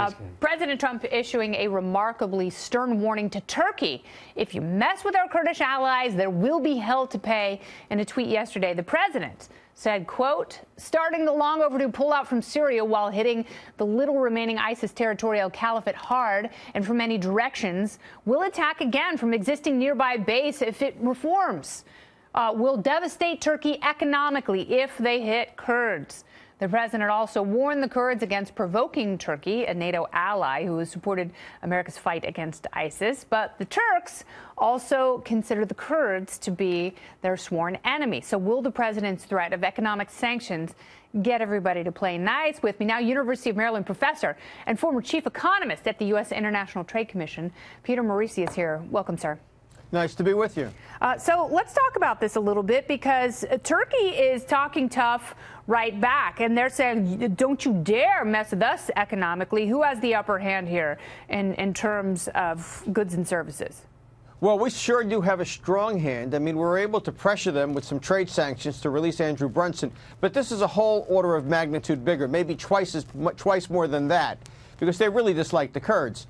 Uh, President Trump issuing a remarkably stern warning to Turkey. If you mess with our Kurdish allies, there will be hell to pay. In a tweet yesterday, the president said, quote, starting the long overdue pullout from Syria while hitting the little remaining ISIS territorial caliphate hard and from many directions, will attack again from existing nearby base if it reforms. Uh, will devastate Turkey economically if they hit Kurds. The president also warned the Kurds against provoking Turkey, a NATO ally who has supported America's fight against ISIS. But the Turks also consider the Kurds to be their sworn enemy. So, will the president's threat of economic sanctions get everybody to play nice? With me now, University of Maryland professor and former chief economist at the U.S. International Trade Commission, Peter Morici is here. Welcome, sir. Nice to be with you. Uh, so let's talk about this a little bit because Turkey is talking tough right back, and they're saying, "Don't you dare mess with us economically." Who has the upper hand here in in terms of goods and services? Well, we sure do have a strong hand. I mean, we're able to pressure them with some trade sanctions to release Andrew Brunson, but this is a whole order of magnitude bigger, maybe twice as twice more than that, because they really dislike the Kurds.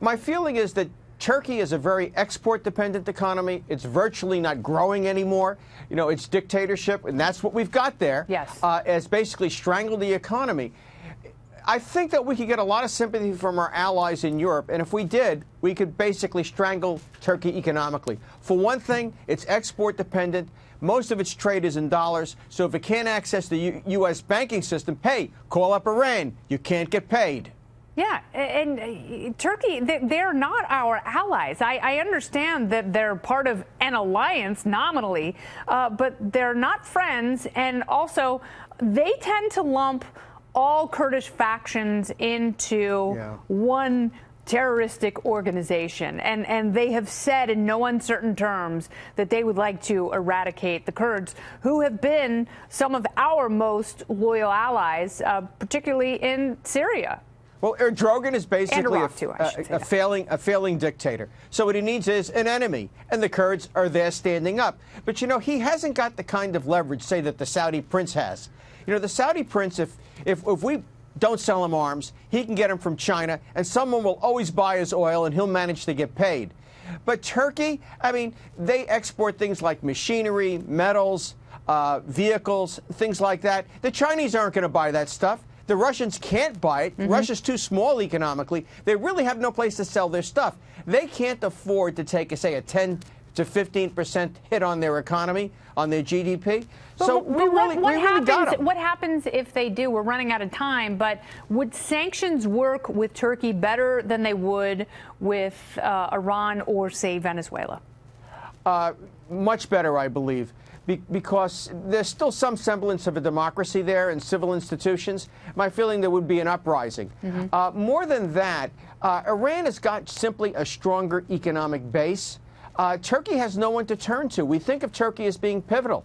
My feeling is that Turkey is a very export dependent economy. It's virtually not growing anymore. You know, it's dictatorship, and that's what we've got there. Yes. Uh, has basically strangled the economy. I think that we could get a lot of sympathy from our allies in Europe, and if we did, we could basically strangle Turkey economically. For one thing, it's export dependent. Most of its trade is in dollars, so if it can't access the U- U.S. banking system, hey, call up Iran. You can't get paid. Yeah, and uh, Turkey, they're not our allies. I, I understand that they're part of an alliance nominally, uh, but they're not friends. And also, they tend to lump all Kurdish factions into yeah. one terroristic organization. And, and they have said in no uncertain terms that they would like to eradicate the Kurds, who have been some of our most loyal allies, uh, particularly in Syria. Well, Erdogan is basically a, too, a, a failing a failing dictator. So what he needs is an enemy, and the Kurds are there standing up. But you know, he hasn't got the kind of leverage, say, that the Saudi prince has. You know, the Saudi prince, if if, if we don't sell him arms, he can get them from China, and someone will always buy his oil, and he'll manage to get paid. But Turkey, I mean, they export things like machinery, metals, uh, vehicles, things like that. The Chinese aren't going to buy that stuff. The Russians can't buy it. Mm-hmm. Russia's too small economically. They really have no place to sell their stuff. They can't afford to take, say, a 10 to 15 percent hit on their economy, on their GDP. But, so we really, what, we really happens, What happens if they do? We're running out of time, but would sanctions work with Turkey better than they would with uh, Iran or, say, Venezuela? Uh, much better, I believe be because there's still some semblance of a democracy there and civil institutions. My feeling there would be an uprising. Mm-hmm. Uh, more than that, uh, Iran has got simply a stronger economic base. Uh, Turkey has no one to turn to. We think of Turkey as being pivotal.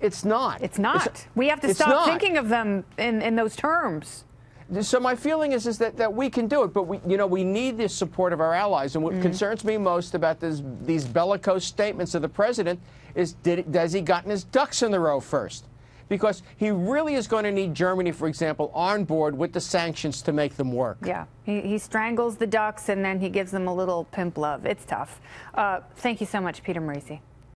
It's not. It's not. It's, we have to stop not. thinking of them in, in those terms. So my feeling is, is that, that we can do it, but we, you know, we need the support of our allies. And what mm-hmm. concerns me most about this, these bellicose statements of the president is, did, has he gotten his ducks in the row first? Because he really is going to need Germany, for example, on board with the sanctions to make them work. Yeah, he, he strangles the ducks and then he gives them a little pimp love. It's tough. Uh, thank you so much, Peter Morici.